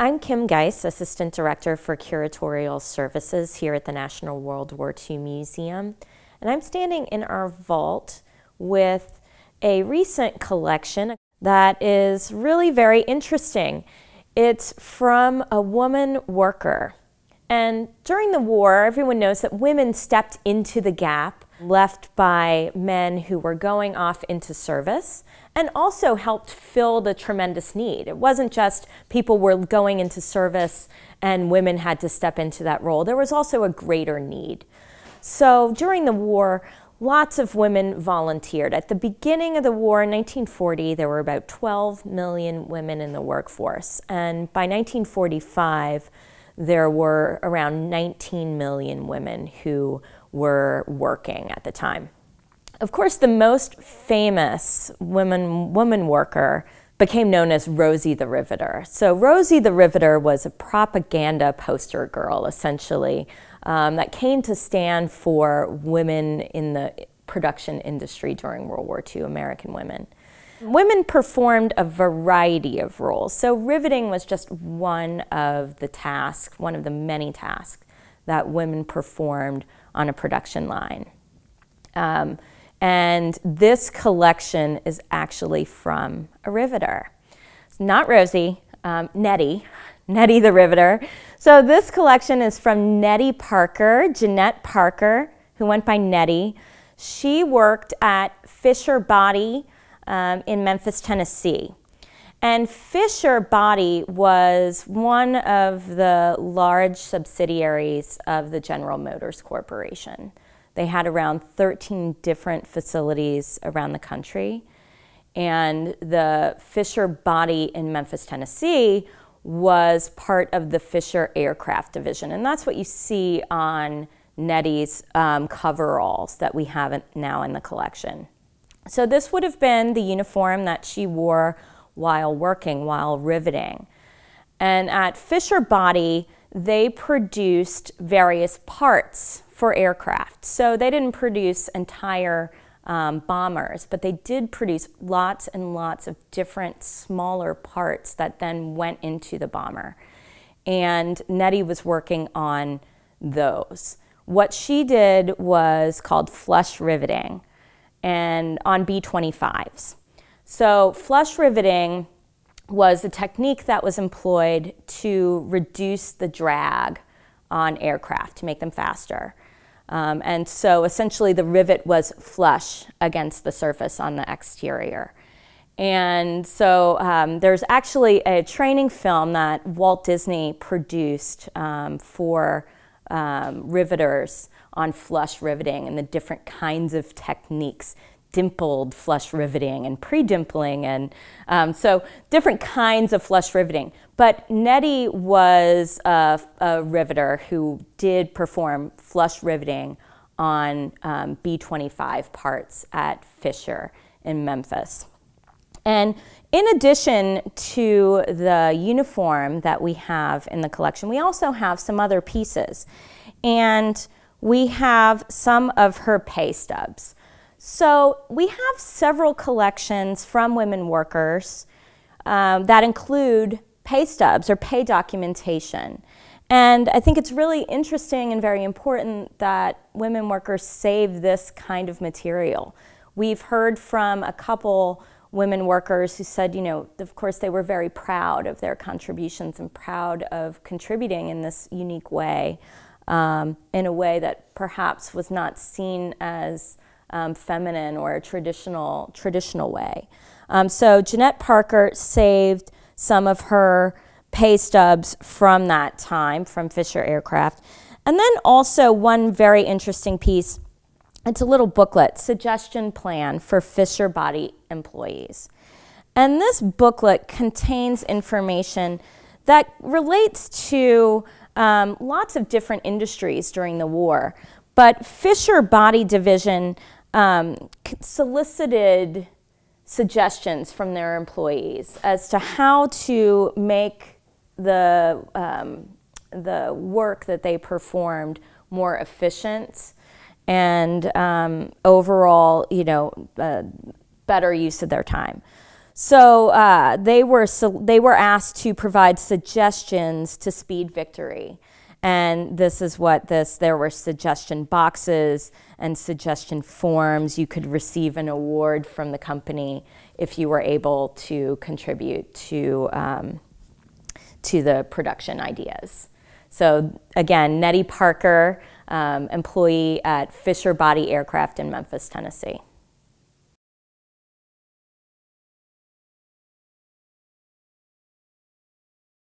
I'm Kim Guise, Assistant Director for Curatorial Services here at the National World War II Museum. And I'm standing in our vault with a recent collection that is really very interesting. It's from a woman worker. And during the war, everyone knows that women stepped into the gap left by men who were going off into service and also helped fill the tremendous need. It wasn't just people were going into service and women had to step into that role. There was also a greater need. So during the war, lots of women volunteered. At the beginning of the war in 1940, there were about 12 million women in the workforce. And by 1945, there were around 19 million women who were working at the time. Of course, the most famous woman, woman worker became known as Rosie the Riveter. So Rosie the Riveter was a propaganda poster girl, essentially, um, that came to stand for women in the production industry during World War II, American women. Women performed a variety of roles. So riveting was just one of the tasks, one of the many tasks that women performed on a production line. Um, and this collection is actually from a riveter. It's not Rosie, um, Nettie, Nettie the Riveter. So this collection is from Nettie Parker, Jeanette Parker, who went by Nettie. She worked at Fisher Body um, in Memphis, Tennessee. And Fisher Body was one of the large subsidiaries of the General Motors Corporation. They had around 13 different facilities around the country. And the Fisher Body in Memphis, Tennessee was part of the Fisher Aircraft Division. And that's what you see on Nettie's um, coveralls that we have now in the collection. So this would have been the uniform that she wore while working, while riveting. And at Fisher Body, they produced various parts for aircraft. So they didn't produce entire um, bombers, but they did produce lots and lots of different smaller parts that then went into the bomber. And Nettie was working on those. What she did was called flush riveting and on B-25s. So flush riveting was a technique that was employed to reduce the drag on aircraft to make them faster. Um, and so essentially the rivet was flush against the surface on the exterior. And so um, there's actually a training film that Walt Disney produced um, for um, riveters on flush riveting and the different kinds of techniques dimpled flush riveting and pre-dimpling and um, so different kinds of flush riveting. But Nettie was a, a riveter who did perform flush riveting on um, B-25 parts at Fisher in Memphis. And in addition to the uniform that we have in the collection, we also have some other pieces. And we have some of her pay stubs. So we have several collections from women workers um, that include pay stubs or pay documentation. And I think it's really interesting and very important that women workers save this kind of material. We've heard from a couple women workers who said, you know, of course they were very proud of their contributions and proud of contributing in this unique way, um, in a way that perhaps was not seen as um, feminine or a traditional, traditional way. Um, so Jeanette Parker saved some of her pay stubs from that time from Fisher Aircraft. And then also one very interesting piece, it's a little booklet, suggestion plan for Fisher Body employees. And this booklet contains information that relates to um, lots of different industries during the war. But Fisher Body Division um, solicited suggestions from their employees as to how to make the, um, the work that they performed more efficient and um, overall, you know, uh, better use of their time. So uh, they were so they were asked to provide suggestions to Speed Victory, and this is what this. There were suggestion boxes and suggestion forms. You could receive an award from the company if you were able to contribute to um, to the production ideas. So again, Nettie Parker, um, employee at Fisher Body Aircraft in Memphis, Tennessee.